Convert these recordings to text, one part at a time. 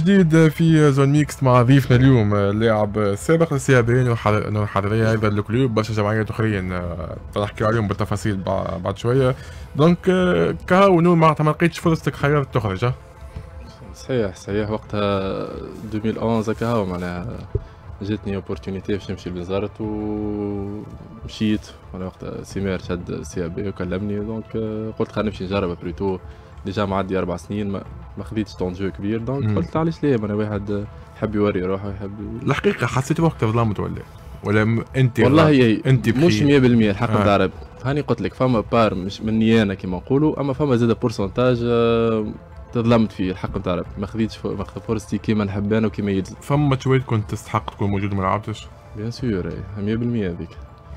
جديد في زون ميكس مع ضيفنا اليوم اللاعب سابق للسيابين نور حضرية أيضا الكلوب برشا جمعيات اخرين نحكي عليهم بالتفاصيل بعد شوية. دونك كهو نور معناتها ما لقيتش فرصتك خيرت تخرج صحيح صحيح. وقتها 2011 كهو معناها جاتني اوبورتونيتي باش نمشي لبنزرت ومشيت أنا وقتها سيمير شد سي بي وكلمني دونك قلت خلينا نمشي نجرب بريتو déjà معدي أربع سنين ما, ما خذيتش طون جو كبير donc قلت علاش ليه أنا واحد يحب يوري روحه يحب الحقيقة حسيت وقتها ظلمت ولا؟ ولا أنت والله هي أنت مش 100% الحق آه. نتعرف هاني قلت لك فما part مش مني أنا كيما نقولوا أما فما زاد pourcentage آه، تظلمت فيه الحق نتعرف ما خذيتش فرصتي كيما نحب أنا وكيما يلزم فما شوية كنت تستحق تكون موجود وما لعبتش؟ bien sûr 100% هذيك.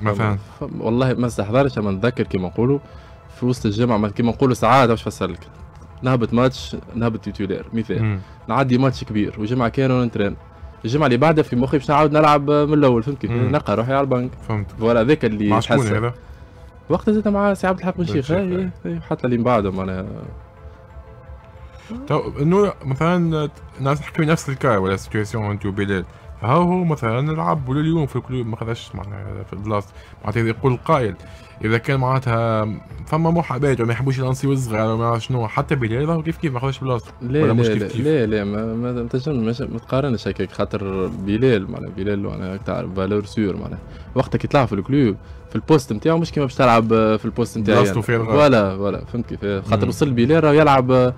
مثلا؟ والله ما استحضرش أما نتذكر كيما نقولوا في وسط الجامعة كيما نقولوا ساعات باش نفسر لك؟ نهبط ماتش نهبط titulaire مثال. نعدي ماتش كبير وجمعه كانوا نترين. الجمعه اللي بعدها في مخي باش نعاود نلعب من الأول فهمت كيف نلقى روحي على البنك. فهمت voilà ذاك اللي مع شكون هذا؟ وقتها زاد مع سي عبد الحق بن شيخ. حتى اللي من بعده معناها. تو انه مثلا ناس تحكي نفس ال cas ولا situation انت وبلال. فهو هو مثلا لعب ولا اليوم في ال club ما خذاش معناها في البلاصة. معناتها يقول القائل إذا كان معناتها فما محاباه وما يحبوش يلانسيو الصغار وما شنو حتى بلال كيف كيف ما خذاش بلاصته لا ولا لا مش كيف لا, كيف لا لا ما ما تنجمش ما تقارنش هكاك خاطر بلال معناها بلال معناها تعرف valeur sûre معناها وقتها كي تلعب في ال club في ال poste نتاعو مش كيما باش تلعب في ال poste يعني. voilà voilà فهمت كيف؟ خاطر وصل بلال راه يلعب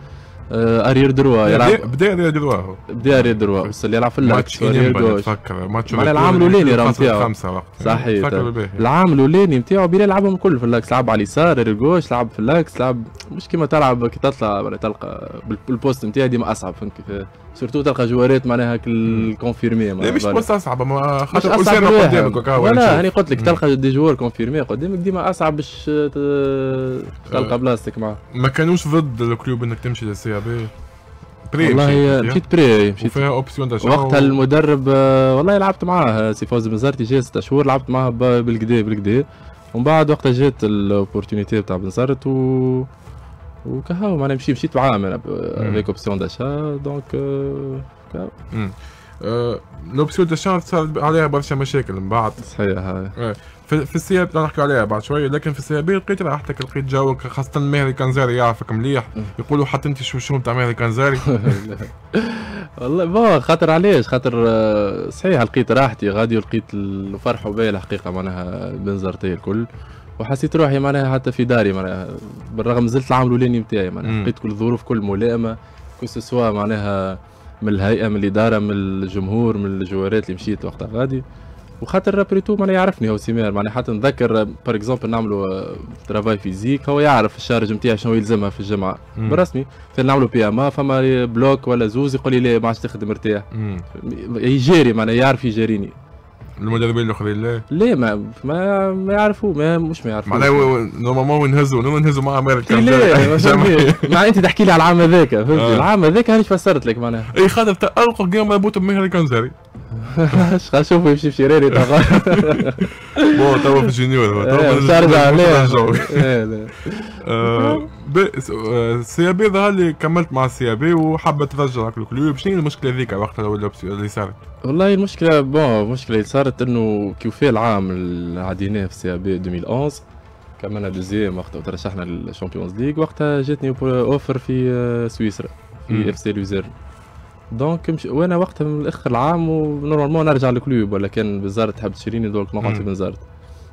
arrière droit يلعب. بدا arrière droit بدا arrière droit. بس اللي يلعب في الماتش نتفكر ماتش العام الأولاني راه نتاعو خمسة وقت. صحيح العام الأولاني نتاعو بدا يلعبهم الكل في l'axe لعب على اليسار ال gauche لعب في l'axe لعب. مش كيما تلعب كي تطلع تلقى بال poste نتاعي ديما أصعب فهمت كيف؟ surtout تلقى جوارات معناها ال confirmés لا مش poste أصعب ما خاطر سنه قدامك ولا هاني قلت لك تلقى des joueurs confirmés قدامك ديما أصعب باش تلقى أه. بلاصتك معاه. ما كانوش ضد ال club إنك تمشي للسي بي prêt والله مشيت prêt مشيت. وفيها option وقتها المدرب آه، والله لعبت معاه سي فوزي بنزرتي جا ست شهور لعبت معاه بالقدا بالقدا ومن بعد وقتها جات ال opportunité تاع بنزرت و وكهو معناها مشيت مشيت معاه أنا avec option d'achat donc l'option d'achat صار عليها برشا مشاكل من بعد. صحيح هاي. في, في السياب نحكي عليها بعد شوي لكن في السياب لقيت راحتك لقيت جوك خاصة ماهر كنزاري يعرفك مليح. يقولوا حتى أنت chouchou نتاع ماهر كنزاري والله bon خاطر علاش؟ خاطر آه، صحيح لقيت راحتي غادي ولقيت الفرح وباهي الحقيقة معناها بنزرتي الكل. وحسيت روحي معناها حتى في داري معناها بالرغم زلت العام الاولاني نتاعي معناها. لقيت كل الظروف كل ملائمة que ce soit معناها من الهيئة من الإدارة من الجمهور من الجوارات اللي مشيت وقتها غادي وخاطر بريتو معناها يعرفني هو سيمير معناها حتى نتذكر par exemple نعملوا ترافاي فيزيك هو يعرف الشارج نتاعي شنو يلزمها في الجامعة بالرسمي نعملوا بي ام فما بلوك ولا زوز يقول لي لا ما عادش تخدم مرتاح يجاري معناها يعرف يجاريني. المدربين الاخرين لا ليه؟ ما ما ما يعرفوا ما مش ما يعرفوا معناها نورمالمون نهزوا نهزوا مع أمريكا. ليه؟ مع إنت تحكي لي على العام هذاك فهمتي آه. العام هذاك هاني فسرت لك معناها. اي خاطر تالق قام مربوط بمهري كنزاري نشوفه يمشي في شريري تاع bon توا في junior هو توا مش عليه. السيابي ظهر لي كملت مع السيابي وحابة ترجع ال club شنو المشكلة ذيك وقتها اللي صارت؟ والله المشكلة bon المشكلة اللي صارت إنه كيوفي العام اللي عديناه في السيابي 2011 كملنا deuxième وقتها وترشحنا للشامبيونز ليج وقتها جاتني offre في سويسرا في إف سي لوزيرن. donc مش وأنا وقتها من اخر العام و normalement نرجع لل club ولا كان بنزرت تحب تشريني donc نقعد في بنزارت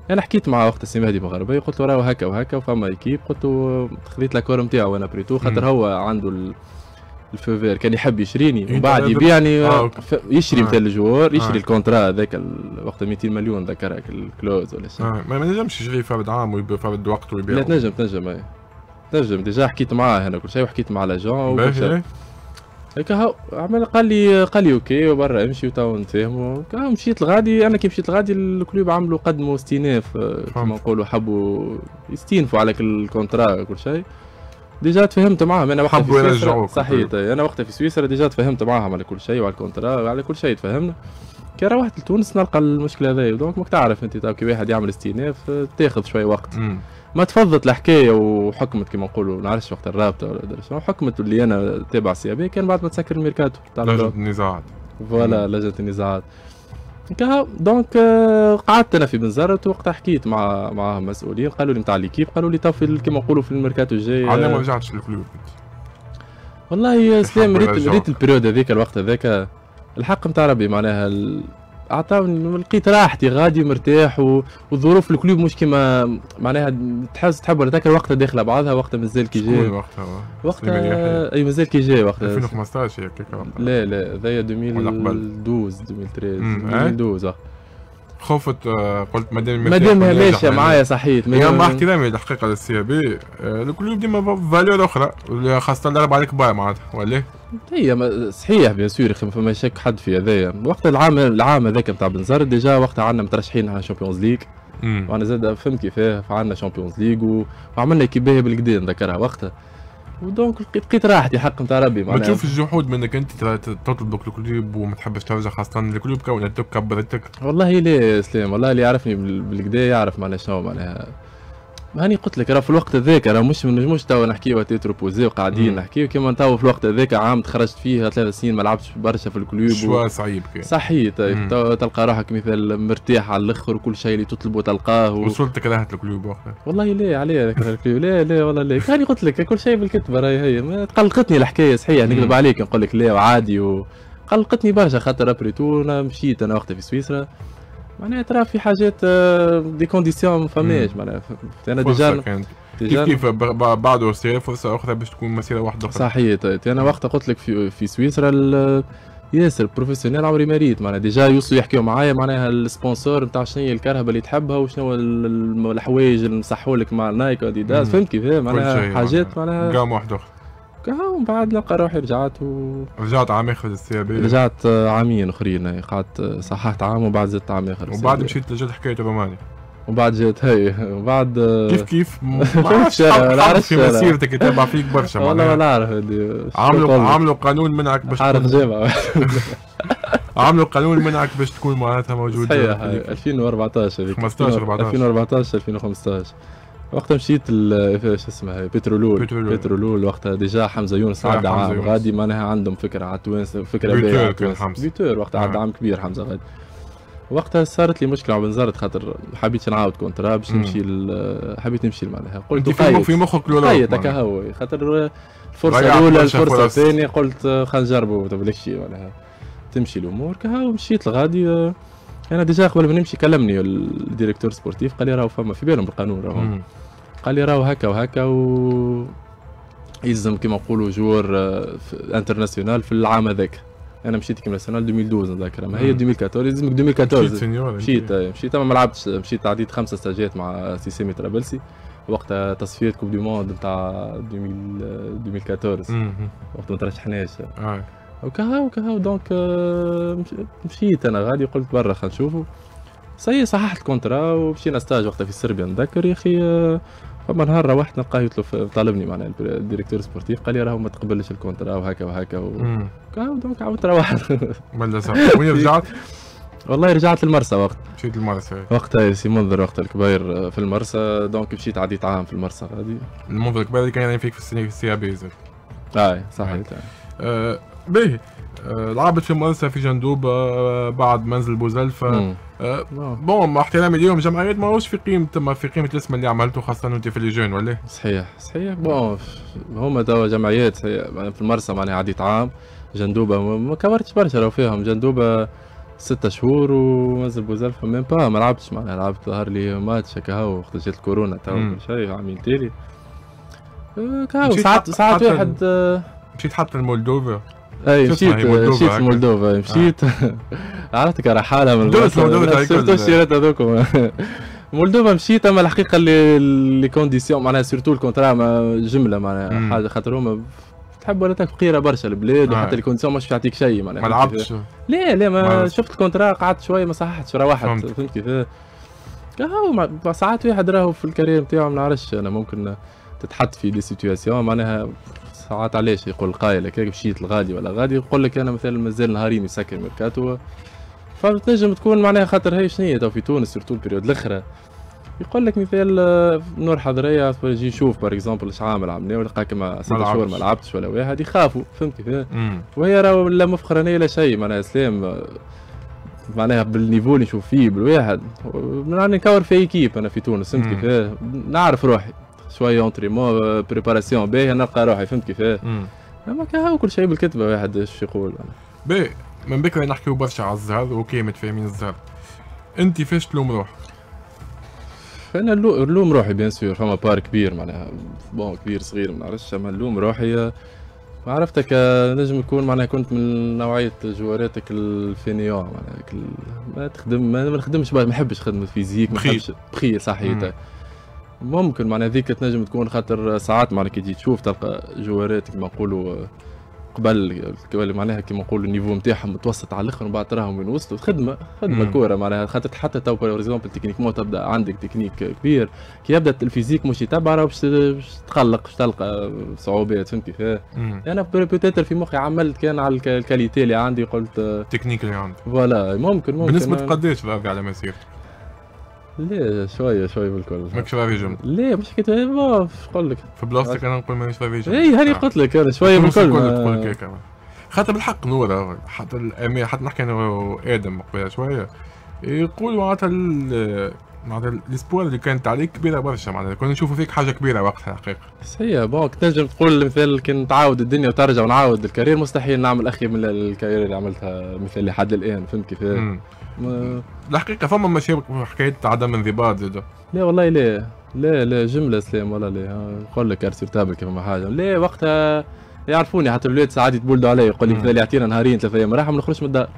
أنا حكيت مع وقت السي مهدي مغربي قلت له راهو هكا وهكا وفما إيكيب قلت له خذيت لاكور نتاعو أنا بريتو خاطر هو عنده الفوفير كان يحب يشريني. ومن بعد يبيعني آه يشري آه. مثل الجوار يشري آه. الكونترا هذاك وقت 200 مليون ذكرك الكلوز ولا شيء. آه. ما نجمش يشري فرد عام ويفرد وقت ويبيع لا تنجم تنجم تنجم. ديجا حكيت معاه أنا كل شيء وحكيت مع لاجون هيك هاو عمل قال لي قال لي أوكي وبرا امشي وتو نتفاهموا مشيت الغادي أنا كي مشيت الغادي الكلوب عملوا قدموا استئناف آه، كما نقولوا حبوا يستينفوا على ال contrat كل شيء. déjà تفهمت معاهم أنا وقتها في سويسرا صحيح أنا وقتها في سويسرا déjà تفهمت معاهم على كل شيء وعلى ال contrat وعلى كل شيء تفهمنا. كي روحت لتونس نلقى المشكلة هذه donc ماك تعرف أنت كي واحد يعمل استئناف آه، تاخذ شوي وقت. ما تفضت الحكاية وحكمت كما نقولوا ما نعرفش وقت الرابطة ولا حكمت اللي أنا تابع سي بي كان بعد ما تسكر الميركاتو. تاع لجنة النزاعات. voilà لجنة النزاعات. donc آه، قعدت أنا في بنزرت وقتها حكيت مع مع مسؤولين قالوا لي نتاع l'équipe قالوا لي تو كما نقولوا في الميركاتو الجاي. علاه ما رجعتش لل club والله يا سلام ريت. ريت ال période هذيك الوقت هذاك الحق نتاع ربي معناها ال... عطاوني لقيت راحتي غادي مرتاح و... والظروف ال club مش كيما معناها تحس تحب ولا تاكل وقتها داخلة بعضها وقتها مازال كي جاي وقتها. وقتها أي مازال كي جاي وقتها 2015 هيك وقتها. لا لا هذايا ولا قبل؟ 2012 2013 أمم، أي؟ 2012 آه. خفت آه، قلت مادام مادام ماشية يعني. معايا صحيت مادام- مع احترامي الحقيقة للسي بي آه، ال club ديما valeur أخرى خاصة الاربعه الكبار معناتها ولا هي صحيح bien sûr فما شك حد في هذايا وقت العام العام هذاك نتاع بنزرت déjà وقتها عندنا مترشحين على شامبيونز ليج وأنا زاد فهمت كيفاه فعندنا شامبيونز ليج. وعملنا كي باهي بالقدا نذكرها وقتها و donc لقيت راحتي حق نتاع ربي ما معناها. تشوف الجحود منك انت تطلب ال club وما تحبش ترجع خاصة؟ ال club كونتك كبرتك والله لا يا سلام والله اللي يعرفني بال- بالكدا يعرف معناها شنو معناها. هاني قلت لك راه في الوقت هذاك راه مش من مش توا نحكيو tête reposée وقاعدين. نحكيو كيما توا في الوقت هذاك عام تخرجت فيه ثلاث سنين ما لعبتش برشا في ال club و... شوا صعيب مم. تو- تلقى روحك مثال مرتاح على الآخر وكل شيء اللي تطلبه تلقاه و... وصلت كرهت ال club وقتها والله لا عليه ال club لا لا والله لا كاني قلت لك كل شيء بالكتبه راهي هي ما قلقتني الحكاية صحيح نكذب. عليك نقول لك لا وعادي و... قلقتني برشا خاطر après tout مشيت أنا وقتها في سويسرا معناها ترى في حاجات des conditions ما فماش. معناها أنا فرصة déjà كانت. كيف كيف؟ ب- ب- بعده سير فرصة أخرى باش تكون مسيرة واحدة أخرى. صحيح طيب. أنا وقتها قلت لك في في سويسرا ال- ياسر professionnel عمري ما ريت. معناها déjà يوصلوا يحكيو معايا معناها ال sponsor نتاع شنو هي الكرهبه اللي تحبها وشنو ال- ال- الحوايج اللي نصحوا لك مع Nike Adidas مم. فهمت كيف؟ معناها حاجات معناها gamme واحدة أخرى كهو من بعد نلقى روحي رجعت ورجعت رجعت عام اخر بي آه، عامين أخرين يعني قعدت آه، صححت عام وبعد زدت عام اخر وبعد مشيت لجت حكايه روماني وبعد جات هي وبعد كيف كيف؟ ما عرفتش في. مسيرتك يتابع فيك برشا والله. ما نعرف عملوا عملوا قانون منعك باش تكون جامعة عملوا قانون منعك باش تكون معناتها موجود صحيح في الليج. 2014 هذيك. 15 14. 2014 2015 وقتها مشيت ال- شو اسمها بترولول بترولول. بترولول وقتها déjà حمزة يونس عدى عام يونس. غادي معناها عندهم فكرة على التوانسه فكرة على كان. حمزة. buteur وقتها عدى آه. عام كبير حمزة غادي وقتها صارت لي مشكلة مع بنزرت خاطر ما حبيتش نعاود contrat باش. نمشي حبيت نمشي معناها قلت في في مخك قايد هكا هو خاطر الفرصة الأولى الفرصة فرص. الثانية قلت خلينا نجربوا شيء معناها تمشي الأمور كهو مشيت لغادي أنا déjà قبل ما نمشي كلمني ال directeur sportif قال لي راهو فما في بالهم بالقانون راهو. قال لي راهو هكا وهكا و يلزم كما نقولوا joueur آه، في- international في العام هذاك. أنا مشيت كيما national 2012 نذكر ما هي مم. 2014 يلزمك مشيت 2014 senior أنت. مشيت آه، مشيت. اما ما لعبتش مشيت عديت خمسة ستاجات مع سي سامي ترابلسي وقتها تصفيه coupe du monde نتاع 2014 مم. وقت ما ترشحناش. آه. وكهو وكهو. donc آه، مش- مشيت أنا غادي. قلت برا خلينا نشوفوا صحيح صححت ال contrat ومشينا stage وقتها في صربيا نذكر يا أخي آه، فما نهار روحت نلقاه يطلب طالبني معناها ال directeur sportif قال لي راهو ما تقبلش ال contrat وهكا وهكا و... donc عاودت روحت. ولا وين رجعت؟ والله رجعت للمرسى وقت. مشيت المرسى وقتها يا سي منذر وقت الكبير آه، في المرسى donc مشيت عديت عام في المرسى. غادي المنذر الكبير اللي كان يعني فيك في السنة في السي بي زاد اي صحيح. آه، باهي آه، لعبت في مرسى في جندوب آه، بعد منزل بوزلفة. آه، bon مع احترامي اليوم جمعيات ماهوش في قيمة ما في قيمة الاسم اللي عملته خاصة انت في اللجان ولا؟ صحيح. صحيح. bon هما توا جمعيات في المرسى معناها عديت عام جندوبة ما- كبرتش برشا لو فيهم. جندوبة ستة شهور ومنزل بوزلفة même pas ما لعبتش. معناها لعبت ظهر لي ماتش هكا هو وقت جات الكورونا. كل شيء عامين تالي. آه، ساعات ساعات واحد مشيت حتى المولدوفا أي مشيت مشيت؟ مولدوفا مشيت عرفتك راه حالة من surtout الشيرات هذوكم مولدوفا مشيت أما الحقيقة اللي les conditions معناها surtout ال contrat ما جملة معناها. حاجة خاطر هما تحب ولا تاك فقيره برشا البلاد آه. وحتى ال conditions مش يعطيك شيء معناها ما لعبتش؟ لا لا ما ما- شفت ال contrat قعدت شوية ما صححتش روحت فهمت. كيف هو ساعات واحد راهو في ال carrière نتاعو ما نعرفش أنا ممكن تتحط في des situations معناها ساعات علاش يقول قايل هكاك مشيت الغادي ولا غادي يقول لك أنا مثلا مازال نهارين يسكر ميركاتو فبتنجم تكون معناها خاطر هي شنو هي تو في تونس surtout ال période الأخرى يقول لك مثال نور حضرية يجي يشوف par exemple اش عامل عملنا ولقاك ما ست. شهور ما لعبتش ولا واحد يخافوا فهمت كيف. وهي راهو لا مفخرانية لا شيء معناها اسلام معناها بال niveau اللي نشوف فيه بالواحد راني نكور في équipe أنا في تونس فهمت. كيف نعرف روحي شوية entraînement préparation باهيه نلقى روحي فهمت كيف؟ مم. أما كهو كل شيء بالكتبة واحد إيش يقول. باهي من بكرة نحكيو برشا على الزهر OK متفاهمين الزهر انت فاش تلوم روحك أنا نلو- نلوم روحي bien sûr. فما part كبير معناها bon كبير صغير ما نعرفش أما نلوم روحي آه، ما عرفتك آه، نجم يكون معناها كنت من نوعية جواراتك ال feignants معناها ما تخدم ما نخدمش ما نحبش خدمة physique ما. نحبش بخيل صحيح. ممكن معناها ذيك تنجم تكون خاطر ساعات معناها كي تجي تشوف تلقى جوارات كيما نقولوا قبل قبل معناها كيما نقولوا ال niveau نتاعهم متوسط على الأخر ومن بعد تراهم وين وصلوا خدمة خدمه. كورة معناها. خاطر حتى تو par exemple techniquement تبدأ عندك تكنيك كبير. كي يبدأ ال physique مش يتبع راه باش تقلق باش تلقى صعوبات فهمت كيف. أنا peut-être في مخي عملت كان على الك- ال qualité اللي عندي قلت التكنيك اللي عندك. voilà ممكن ممكن. بالنسبة آه، قداش على مسيرتك؟ ليه شوية شوية بالكل ماكش راضي جمله ليه؟ مش حكيت. ما نقول لك. في بلاصتك أنا نقول مانيش راضي جمله اي هاني قلت لك أنا شوية الكل بالكل تقول لك هيك خاطر بالحق نور حتى الامير حتى نحكي أنا وآدم قبل شوية. يقول معناتها ال- معناتها ال espoir اللي كانت عليك كبيرة برشا معناتها كنا نشوفوا فيك حاجة كبيرة وقتها حقيقة. صحيح bon كنت تنجم تقول مثال كي نتعاود الدنيا وترجع ونعاود ال carrière مستحيل نعمل أخي من ال carrière اللي عملتها مثال لحد الآن فهمت كيف. ما- الحقيقة فما مشاكل حكاية عدم انضباط زاد لا والله لا لا لا جملة سلام والله لا. نقول لك ارسيرتابل كيف ما حاجة. لا وقتها يعرفوني حتى الولاد ساعات يتبولدوا علي يقول لي يعطينا نهارين ثلاثة أيام راحه ما نخرجش من الدار.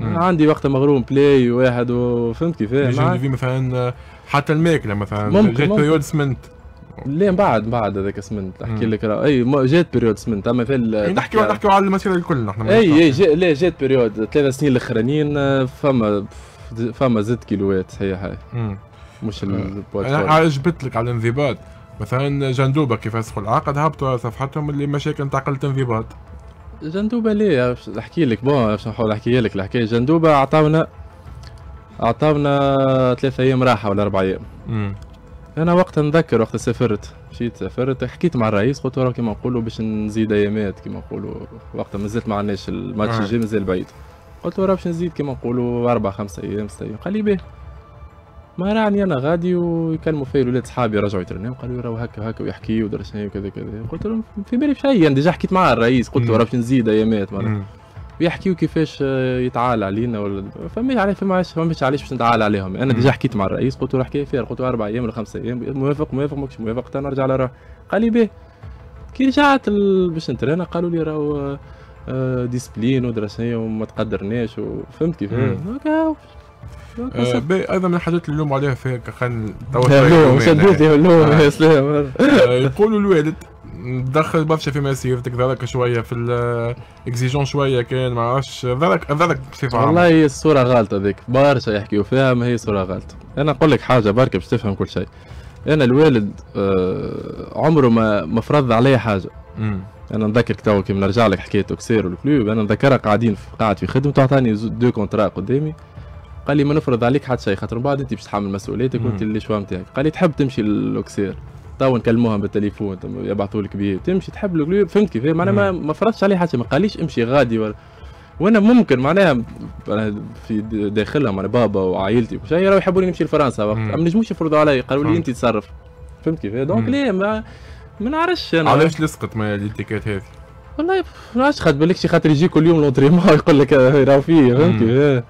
مم. عندي وقتها مغروم play واحد وفهمت كيف؟ يجي مع- في مثلا حتى الماكله مثلا ممكن- جات. période سمنت لا من بعد من بعد هذاك سمنت أحكي. لك أي جات période سمنت أما مثال نحكيو نحكيو على المسيره الكل نحن أي أي جا لا جات période ثلاث سنين الأخرانيين آه، فما فما زدت كيلوات صحيح هاي. مش أنا البواد عجبت لك على الانضباط. مثلا جندوبة كيف فسخوا العقد هبطوا صفحتهم اللي مشاكل نتاع قله انضباط. جندوبة ليه؟ نحكي لك. بون باش نحاول نحكي لك. الحكاية جندوبة عطاونا عطاونا ثلاثة أيام راحة ولا أربع أيام. مم. أنا وقتها نذكر وقت سافرت. مشيت سافرت. حكيت مع الرئيس قلت له كيما نقولوا باش نزيد أيامات كيما نقولوا. وقتها مازلت ما عندناش الماتش آه. الجاي مازال بعيد. قلت له باش نزيد كيما نقولوا أربع خمسة أيام ستة أيام. قال لي باهي ما راني أنا غادي ويكلموا فيا الولاد صحابي رجعوا يترناو قالوا لي راهو هكا هكا ويحكيوا ودرا شنو وكذا كذا قلت لهم في بالي بشيء أنا déjà حكيت مع الرئيس قلت له. راه باش نزيد ايامات معناها. ويحكيوا كيفاش آه، يتعالى علينا ولا فما علاش فماش علاش باش نتعالى عليهم أنا. déjà حكيت مع الرئيس قلت له حكايه فيها قلت له أربع أيام ولا خمسة أيام موافق موافق ماكش موافق حتى نرجع على روحي قال لي باهي كي رجعت ال- باش نترينا قالوا لي راهو آه، آه، discipline ودرا شنيا وما تقدرناش وفهمت كيف. هكا آه، أيضا من الحاجات اللي نلوم عليها فيها هدوتي لا آه. يا سلام. آه، يقولوا الوالد دخل برشا في مسيرتك ذلك شوية في الاكزيجون شوية كان ما عرفش. ذلك ذلك بصفة عامة. والله هي الصورة غلطة ذيك برشا يحكيوا فيها ما هي صورة غلطة أنا نقول لك حاجة بركة باش تفهم كل شيء. أنا الوالد آه، عمره ما ما فرض عليا حاجة. مم. أنا نذكر تو كي نرجع لك حكاية أوكسير وال club أنا نذكرها قاعدين في قاعد في خدمة تعطاني زو- deux contrats قدامي. قال لي ما نفرض عليك حتى شيء خاطر من بعد انت باش تحمل مسؤوليتك. وانت le choix نتاعك قال لي تحب تمشي للأوكسير تو نكلموهم بالتليفون يبعثوا لك بيه. تمشي تحب فهمت كيف؟ معناها ما, ما فرضتش عليه حتى ما قاليش امشي غادي ولا وأنا ممكن معناها في داخلها معناها بابا وعائلتي وكل شيء راهو يحبوني نمشي لفرنسا وقت. ما نجموش يفرضوا علي قالوا لي. انت تصرف. فهمت كيف؟ donc. ليه؟ ما ما نعرفش أنا. علاش لصقت ما l'étiquette هذه؟ والله ما نعرفش خاطر بالك شي خاطر يجي كل يوم l'entraînement يقول لك راهو فيه. فهمت. كيف؟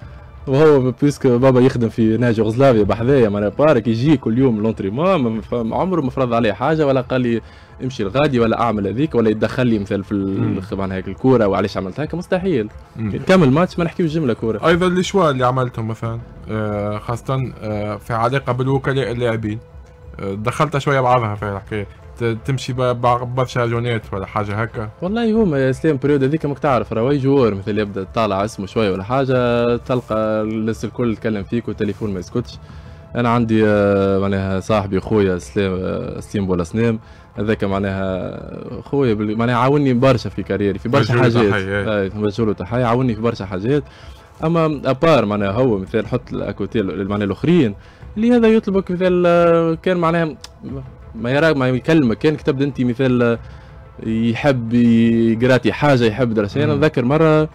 وهو puisque بابا يخدم في نهج يوغوسلافيا بحذايا معناها بارك يجي كل يوم l'entraînement عمره ما فرض عليه حاجة ولا قال لي امشي الغادي ولا أعمل هذيك ولا يتدخل لي مثل في معناها هيك الكورة وعلاش عملت هكا؟ مستحيل. مم. نكمل ماتش ما نحكيوش جمله كورة. أيضا les choix اللي عملتهم مثلا آه، خاصة آه، في علاقة بالوكلاء اللاعبين. آه، دخلت شوية بعضها في الحكاية. تمشي برشا اجونات ولا حاجة هكا. والله هما يا اسلام période هذيك ماك تعرف راه اي joueur مثل يبدأ طالع اسمه شوية ولا حاجة تلقى الناس الكل يتكلم فيك والتليفون ما يسكتش. أنا عندي آه، معناها صاحبي خويا سلام آه، سليم بولا سنام هذاك معناها خويا معناها عاوني برشا في carrière ي في برشا حاجات. نوجهوله تحية عاوني في برشا حاجات. أما أبار معناها هو مثال حط الاكوتي معناها الأخرين اللي هذا يطلبك مثال آه، كان معناها ما يراك ما يكلمك كان كتبت انت مثال آه، يحب يقراتي حاجة يحب درس أنا. نذكر مرة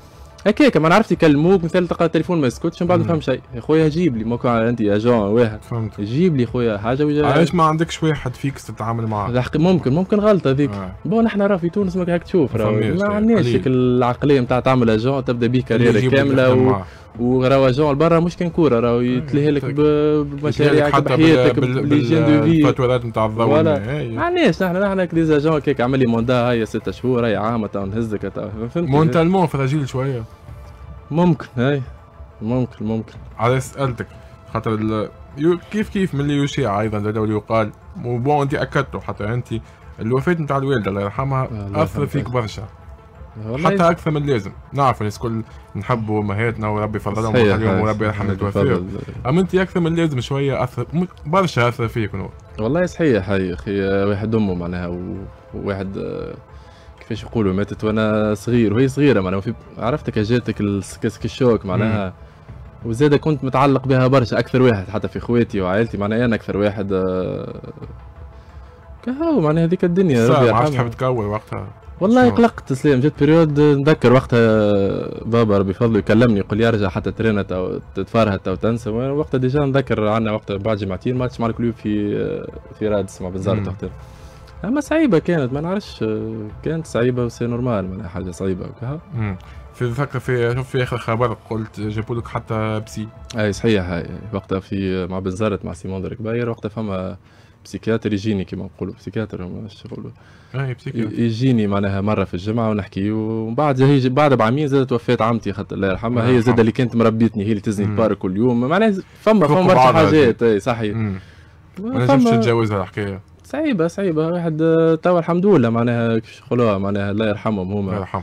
هكاك ما عرفت يكلموك مثال تلقى التليفون ما يسكتش من بعد ما. فهم شيء يا خويا جيب لي ما كان انت اجون واحد فهمت جيب لي خويا حاجة ويجا علاش ما عندكش واحد فيكس تتعامل معاه الحق- ممكن ممكن غلطة هذيك آه. بون إحنا راه في تونس ما هيك تشوف راه ما آه، عندناش. ديك العقلية نتاع تعمل اجون تبدأ اللي كاريرا كاملة و... معاه. وراه اجون برا مش كان كوره راه يتلهي لك يتلهي ب- بمشاريعك بحياتك بليجين دو في بالفاتورات نتاع الضوء ولا. النهائي. ما عندناش نحن نحن كدي اجون كيك عمل لي موندا هاي ستة شهور هاي عام تو نهزك فهمت مونتالمون فراجيل شوية ممكن. هاي. ممكن ممكن. على سألتك. خاطر ال... كيف كيف من اللي يشيع أيضا؟ زاد اللي يقال. وبون انت اكدته حتى انت الوفاه نتاع الوالده الله يرحمها الله أثر. فيك برشا. حتى أكثر من اللازم نعرف الناس الكل نحبوا امهاتنا وربي يفضلهم ويخليهم. وربي يرحم التوفى تفضل. أما انت أكثر من اللازم شوية اثر برشا أثر فيك نور والله صحيح هاي أخي واحد أمه معناها وواحد آه، كيفاش يقولوا ماتت وأنا صغير وهي صغيرة معناها وفي عرفتك جاتك السكسك الشوك معناها وزادة كنت متعلق بها برشا أكثر واحد حتى في خواتي وعائلتي معناها أنا أكثر واحد آه، كهو معناها هذيك الدنيا ربي يرحمها. تحب تكور وقتها والله؟ قلقت سليم جات période نذكر وقتها بابا ربي فضله يكلمني يقول لي ارجع حتى ترينت أو تتفرهد أو تنسى وقتها déjà نذكر عنا وقتها بعد جمعتين ما عادش مع ال club في في رادس مع بنزرت مم. وقتها أما صعيبة كانت ما نعرفش كانت صعيبة و c'est normal معناها حاجة صعيبة وكها. في ذكر في شوف في آخر خبر قلت جابوا لك حتى psy أي صحيح هاي. وقتها في مع بنزرت مع سيمون دركباير وقتها فما psychiatre يجيني كما نقولوا psychiatre هما إيش يقولوا. أي psy يجيني معناها مرة في الجمعة ونحكي ومن بعد هي بعد بعامين زادت توفات عمتي خاطر الله يرحمها هي. زاد اللي كانت مربيتني هي اللي تزني. البار كل يوم. معناها فما فما برشا حاجات أي صحيح. ما نجمش تتجاوزها الحكاية. صعيبة صعيبة. واحد توا الحمد لله معناها كيفاش يقولوها معناها الله يرحمهم الله هما يرحمه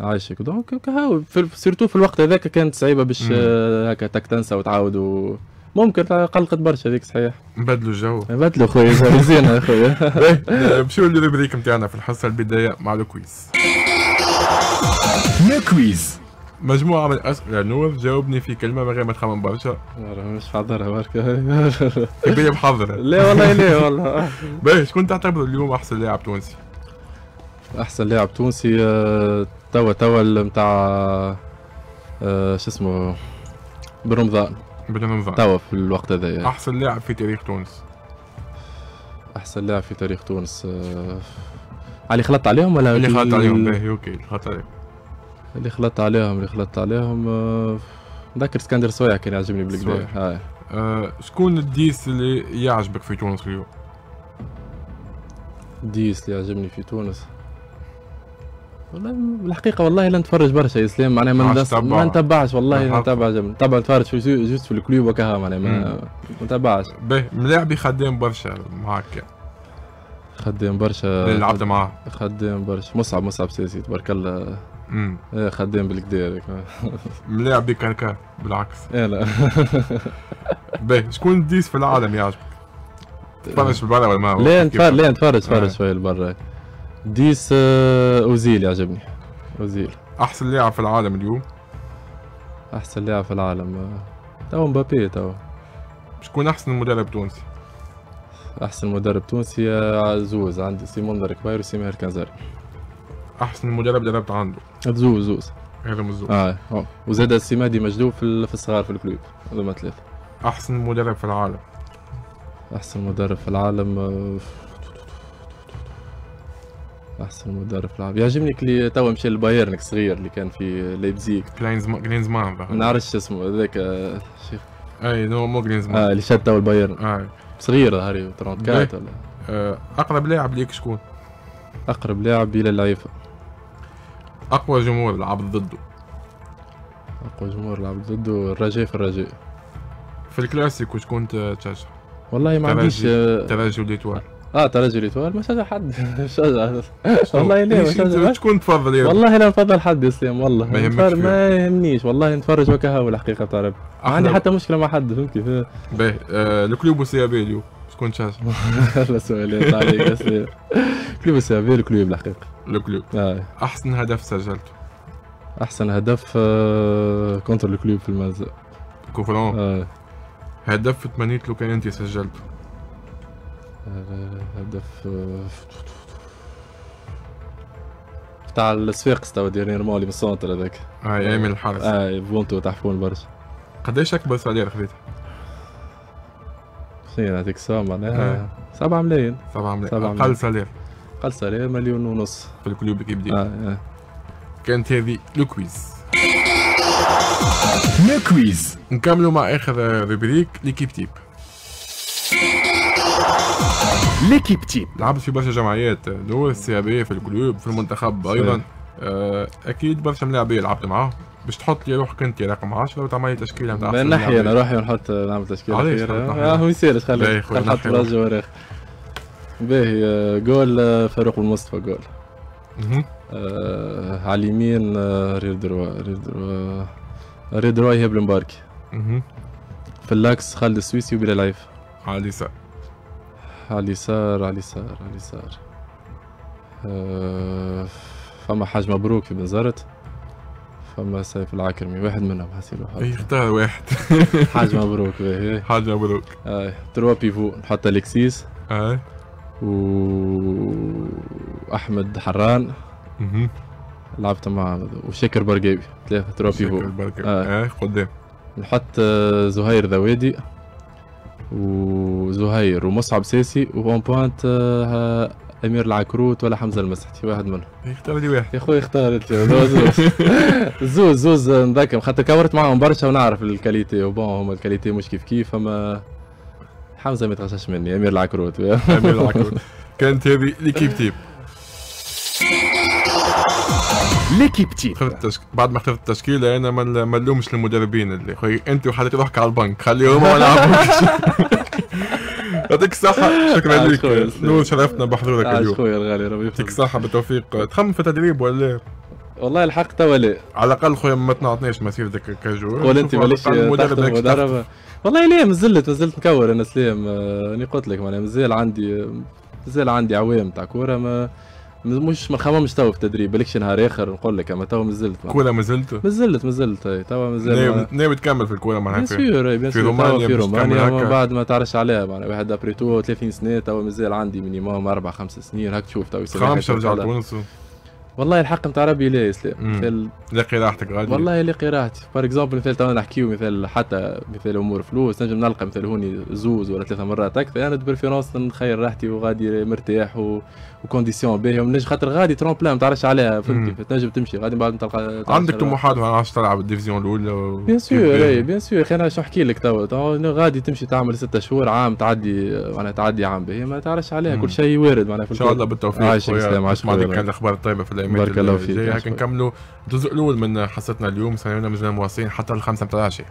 عايشك. donc كهو في- surtout في الوقت هذاك كانت صعيبة باش هكا تك تنسى وتعاود و... ممكن قلقت برشا هذيك صحيح. نبدلوا الجو. بدلوا خويا زينه يا خويا. مشيو لل rubrique نتاعنا في الحصة البداية مع ال quiz. le quiz. مجموعة من الاسئله نور جاوبني في كلمة من غير ما تخمم برشا مش حاضرها برك تبي محضره لا والله لا والله؟ باهي شكون تعتبر اليوم أحسن لاعب تونسي؟ أحسن لاعب تونسي آه، توا توا نتاع آه، شو اسمه بن رمضان بن رمضان توا في الوقت هذا يعني. أحسن لاعب في تاريخ تونس. أحسن لاعب في تاريخ تونس آه، علي خلطت عليهم ولا اللي خلطت عليهم باهي اللي خلطت عليهم. اللي خلطت عليهم اللي خلطت عليهم آه، نذكر اسكندر سويع كان يعجبني بالكدا سويع. هاي آه شكون ال dix اللي يعجبك في تونس اليوم؟ dix اللي يعجبني في تونس والله بالحقيقة والله لا نتفرج برشا يا اسلام معناها ما, ندس-. ما نتبعش والله بالحق. لا نتبع نتفرج في جو- juste في ال club وكها معناها ما. ما نتبعش باهي ملاعبي خدام برشا معك خدام برشا لعبت معاه خدام برشا مصعب مصعب سياسي تبارك الله خدام بالكدا هذاك. ملاعبي كركا بالعكس إيه لا باهي شكون ال dix في العالم يعجبك؟ تتفرج في البلد ولا ما لا؟ نتفرج لا نتفرج. نتفرج شوية لبرا dix آه، أوزيل يعجبني أوزيل أحسن لاعب في العالم اليوم أحسن لاعب في العالم آه، توا مبابي توا شكون أحسن مدرب تونسي؟ أحسن مدرب تونسي آه، زوز عندي سيمون دركباير وسي ماهر كنزاري أحسن مدرب دربت عنده. زوز زوز هذا مزوج آه. وزاد السمادي مجدوب في ال- في الصغار في ال club هذوما ثلاثة. أحسن مدرب في العالم. أحسن مدرب في العالم آه، أحسن مدرب في العالم. يعجبني اللي توا مشى لبايرن صغير اللي كان في ليبزيغ. كلينزمان كلينزمان ما نعرفش اسمه هذاك آه، شيخ. أي non mais كلينزمان آه اللي شد توا البايرن. آه. صغير هاري 34 ولا؟ آه. أقرب لاعب ليك شكون؟ أقرب لاعب إلى اللعيبة. أقوى جمهور لعب ضده. أقوى جمهور لعب ضده الرجاء في الرجاء. في الكلاسيكو شكون تشجع؟ والله ما عنديش ترجي. آه ترجي و l'Étoile آه، ما شجع حد. شجع والله لا شكون تفضل يا والله لا نفضل حد يا سلام والله. ما فيه. ما يهمنيش. والله نتفرج وكا هو الحقيقة تعرف ما عندي حتى مشكلة مع حد فهمت كيف؟ باهي. آه. ال club وال CAB اليوم. شكون تشجع؟ لا سؤال عليك club السافير club الحقيقة ال club آه. أحسن هدف سجلته. أحسن هدف آه، كونتر الكلوب في المنزل كوفرون آه. هدف تمنيت لو كان انت سجلته. آه، هدف آه، بتاع الصفاقس توا ديرنيير مولي من السونتر هذاك. هاي ايمن الحارس. آه بونتو تحفون برشا قديش أكبر سالير خذيتها؟ شنو هذيك الساعة معناها 7 ملايين. 7 ملايين. سبعة أقل. سالير. قال salaire مليون ونص. في ال club كيف بدي آه آه. كانت هذه le quiz le quiz نكملوا مع آخر rubrique l'équipe type l'équipe type لعبت في برشا جمعيات دور ال CAB في ال club في المنتخب أيضا. آه، أكيد برشا ملاعبية لعبت معاهم. باش تحط لي روحك انت رقم 10 وتعمل لي تشكيلة نتاع من ناحية أنا روحي ونحط نعمل أخيرة تحط آه يصيرش باهي خلي نحط. راس جواريخ باهي آه، جول آه، فاروق المصطفى جول. آه، على اليمين arrière droit arrière droit arrière droit يهب المباركي في l'axe خالد السويسي وبلال عيف على اليسار. على اليسار على اليسار على اليسار. آه، فما حاج مبروك في بنزرت فما سيف العكرمي واحد منهم حسيب اي اختار واحد. حاج مبروك باهي حاجة مبروك. آه، trois pivots نحط الكسيس اي و أحمد حران. مهم. لعبت مع وشكر برقيبي. ثلاثة trois pivots. شكرا بركة آه. اي قدام نحط آه، زهير ذوادي وزهير ومصعب ساسي و en pointe آه، أمير العكروت ولا حمزة المسحتي واحد منهم. اختار لي واحد. يا خويا اختارت يا زوز زوز. زوز نذكر. خاطر كورت معاهم برشا ونعرف ال qualité. و bon هما ال qualité مش كيف كيف أما حمزة ما يتغشش مني. أمير العكروت. أمير العكروت. كانت هذه ليكيب تيب. ليكيب تيب. بعد ما اخترت التشكيلة أنا ما نلومش المدربين اللي خوي أنت وحدك روحك على البنك. خليهم ما يلعبوش. يعطيك الصحة. شكرا عاش لك. سلام. نور شرفتنا بحضورك عاش اليوم. خويا الغالي ربي يعطيك الصحة بالتوفيق. تخمم في تدريب ولا والله الحق توا لا. على الأقل خويا ما تنعطنيش مسيرتك كجوار قول أنت ماليش مدرب والله ليه مازلت مازلت نكور أنا سليم. آه، أني قلت لك معناها مازال عندي مازال عندي عوام تاع كورة ما مش ما نخممش توا في التدريب بالكش نهار آخر نقول لك أما توا مازلت معناها. كورة ما زلت؟ مازلت مازلت هاي توا مازال ناوي تكمل في الكورة معناها في- bien في رومانيا في رومانيا. من بعد ما تعرفش عليها معناها واحد après tout 30 سنة توا مازال عندي minimum أربع خمس سنين. هاك تشوف توا يصير خامش واحد رجع يطلع. تونس والله الحق نتاع ربي لا يا اسلام مم. مثال لاقي راحتك غادي. والله اللي قراءتي par exemple مثال تو نحكيو مثال حتى مثال أمور فلوس نجم نلقى مثال هوني زوز ولا ثلاثة مرات أكثر. أنا préférence نخير راحتي وغادي مرتاح و... و condition باهية. ونجم خاطر غادي tremplin ما تعرفش عليها. مم. فهمتني تنجم تمشي. غادي بعد تلقى عندك طموحات ما عادش تلعب ال division الأولى و- bien sûr كيف اي bien sûr أخي أنا شو نحكي لك توا غادي تمشي تعمل ستة شهور عام تعدي معناها تعدي عام باهي ما تعرفش عليها. كل شيء وارد معناها في إن شاء الله بالتوفيق عايشك. سلام، عايش نسمع خويا. لك كان الأخبار الطيبة في بارك الله فيك، خويا. نكملوا الجزء الأول من حصتنا اليوم سنونا مازلنا مواصلين حتى الخمسه متاع العشيه